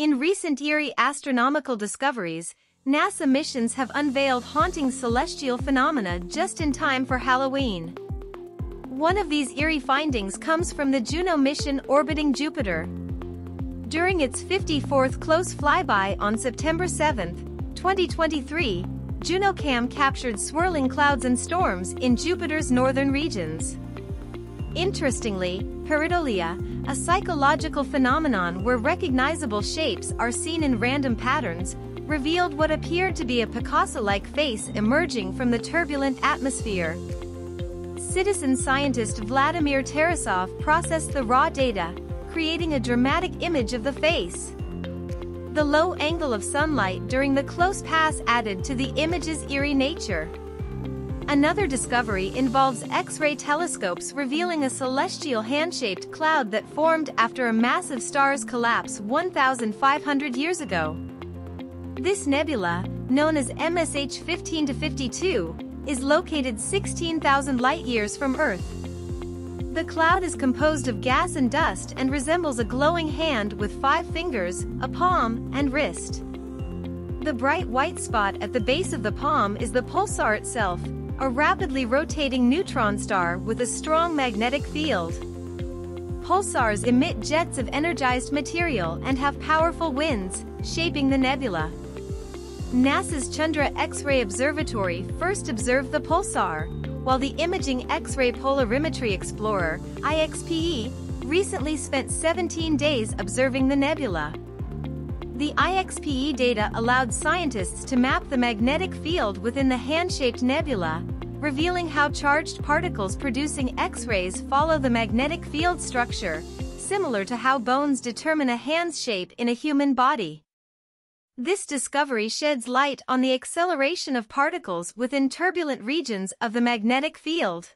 In recent eerie astronomical discoveries, NASA missions have unveiled haunting celestial phenomena just in time for Halloween. One of these eerie findings comes from the Juno mission orbiting Jupiter. During its 54th close flyby on September 7, 2023, JunoCam captured swirling clouds and storms in Jupiter's northern regions. Interestingly, pareidolia, a psychological phenomenon where recognizable shapes are seen in random patterns, revealed what appeared to be a Picasso-like face emerging from the turbulent atmosphere. Citizen scientist Vladimir Tarasov processed the raw data, creating a dramatic image of the face. The low angle of sunlight during the close pass added to the image's eerie nature. Another discovery involves X-ray telescopes revealing a celestial hand-shaped cloud that formed after a massive star's collapse 1,500 years ago. This nebula, known as MSH 15-52, is located 16,000 light-years from Earth. The cloud is composed of gas and dust and resembles a glowing hand with five fingers, a palm, and wrist. The bright white spot at the base of the palm is the pulsar itself, a rapidly rotating neutron star with a strong magnetic field. Pulsars emit jets of energized material and have powerful winds, shaping the nebula. NASA's Chandra X-ray Observatory first observed the pulsar, while the Imaging X-ray Polarimetry Explorer, IXPE, recently spent 17 days observing the nebula. The IXPE data allowed scientists to map the magnetic field within the hand-shaped nebula, revealing how charged particles producing X-rays follow the magnetic field structure, similar to how bones determine a hand's shape in a human body. This discovery sheds light on the acceleration of particles within turbulent regions of the magnetic field.